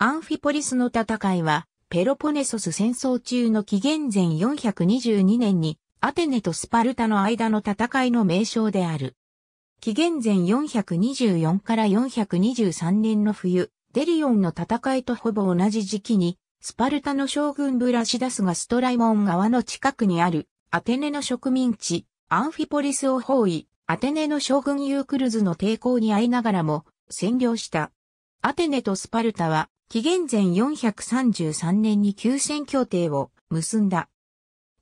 アンフィポリスの戦いは、ペロポネソス戦争中の紀元前422年に、アテネとスパルタの間の戦いの名称である。紀元前424から423年の冬、デリオンの戦いとほぼ同じ時期に、スパルタの将軍ブラシダスがストライモン川の近くにある、アテネの植民地、アンフィポリスを包囲、アテネの将軍ユークルズの抵抗に遭いながらも占領した。アテネとスパルタは紀元前433年に休戦協定を結んだ。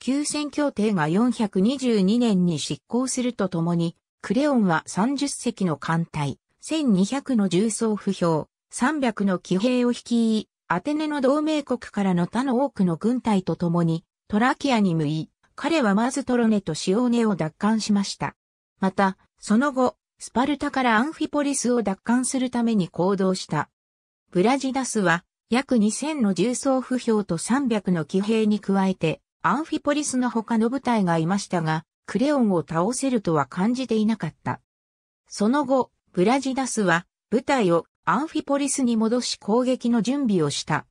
休戦協定が422年に執行するとともに、クレオンは30隻の艦隊、1200の重装不評、300の騎兵を率い、アテネの同盟国からの他の多くの軍隊とともに、トラキアに向い、彼はまずトロネとシオネを奪還しました。また、その後、スパルタからアンフィポリスを奪還するために行動した。ブラシダスは約2000の重装歩兵と300の騎兵に加えてアンフィポリスの他の部隊がいましたが、クレオンを倒せるとは感じていなかった。その後、ブラシダスは部隊をアンフィポリスに戻し攻撃の準備をした。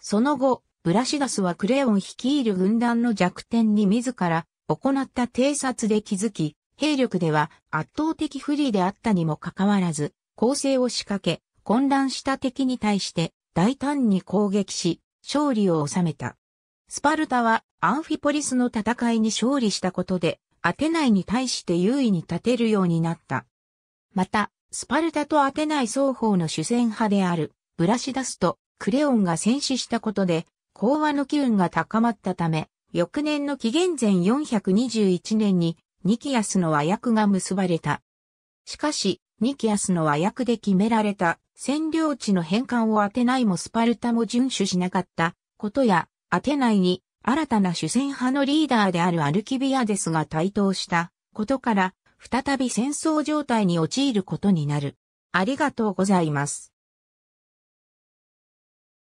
その後、ブラシダスはクレオン率いる軍団の弱点に自ら行った偵察で気づき、兵力では圧倒的不利であったにもかかわらず、攻勢を仕掛け、混乱した敵に対して大胆に攻撃し、勝利を収めた。スパルタはアンフィポリスの戦いに勝利したことで、アテナイに対して優位に立てるようになった。また、スパルタとアテナイ双方の主戦派であるブラシダスとクレオンが戦死したことで、講和の機運が高まったため、翌年の紀元前421年にニキアスの和約が結ばれた。しかし、ニキアスの和約で決められた占領地の返還をアテナイもスパルタも遵守しなかったことや、アテナイに新たな主戦派のリーダーであるアルキビアデスが台頭したことから、再び戦争状態に陥ることになる。ありがとうございます。